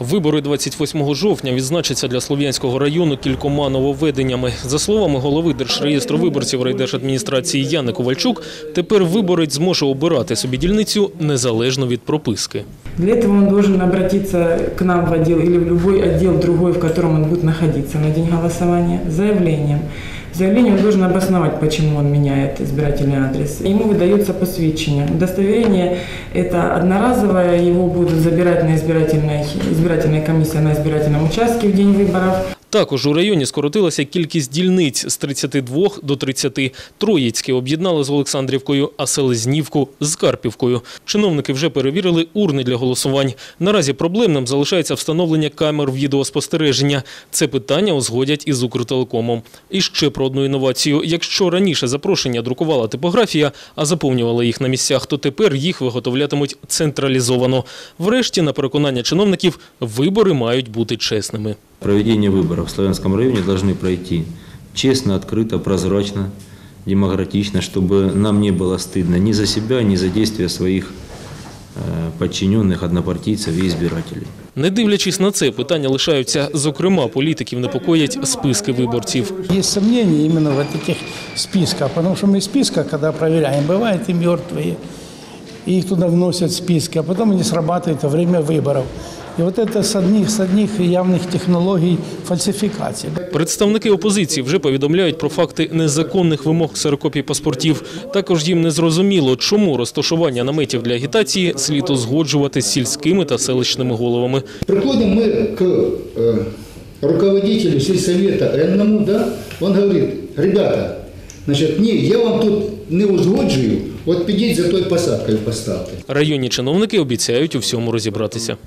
Вибори 28 жовтня відзначаться для Слов'янського району кількома нововведеннями. За словами голови Держреєстру виборців райдержадміністрації Яни Ковальчук, тепер виборець зможе обирати собі дільницю незалежно від прописки. Для этого он должен обратиться к нам в отдел или в отдел другой, в котором он будет находиться на день голосования, с заявлении он должен обосновать, почему он меняет избирательный адрес. Ему выдается посвящение. Удостоверение – это одноразовое, его будут забирать на избирательной, избирательной комиссии на избирательном участке в день выборов. Також у районі скоротилася кількість дільниць з 32 до 30. Троїцьке об'єднали з Олександрівкою, а Селезнівку – з Карпівкою. Чиновники вже перевірили урни для голосувань. Наразі проблемним залишається встановлення камер відеоспостереження. Це питання узгодять із Укртелекомом. І ще про одну інновацію. Якщо раніше запрошення друкувала типографія, а заповнювала їх на місцях, то тепер їх виготовлятимуть централізовано. Врешті, на переконання чиновників, вибори мають бути чесними Проведение выборов в Славянском районе должны пройти честно, открыто, прозрачно, демократично, чтобы нам не было стыдно ни за себя, ни за действия своих э, подчиненных, однопартийцев и избирателей. Не дивлячись на це, питання лишаються. Зокрема, політиків непокоять списки виборців. Есть сомнения именно в этих списках, потому что мы списка, когда проверяем, бывают и мертвые, и их туда вносят в списки, а потом они срабатывают во время выборов. И вот это с одних, с одних явных технологий фальсификации. Представники опозиції вже повідомляють про факти незаконних вимог ксерокопій паспортів. Також їм не зрозуміло, чому розташування наметів для агітації слід узгоджувати з сільськими та селищними головами. Приходим мы к э, руководителю сельсовета Энному, да, он говорит, ребята, значит, ні, я вам тут не узгоджую, от підіть за той посадкою поставте. Районні чиновники обіцяють у всьому розібратися.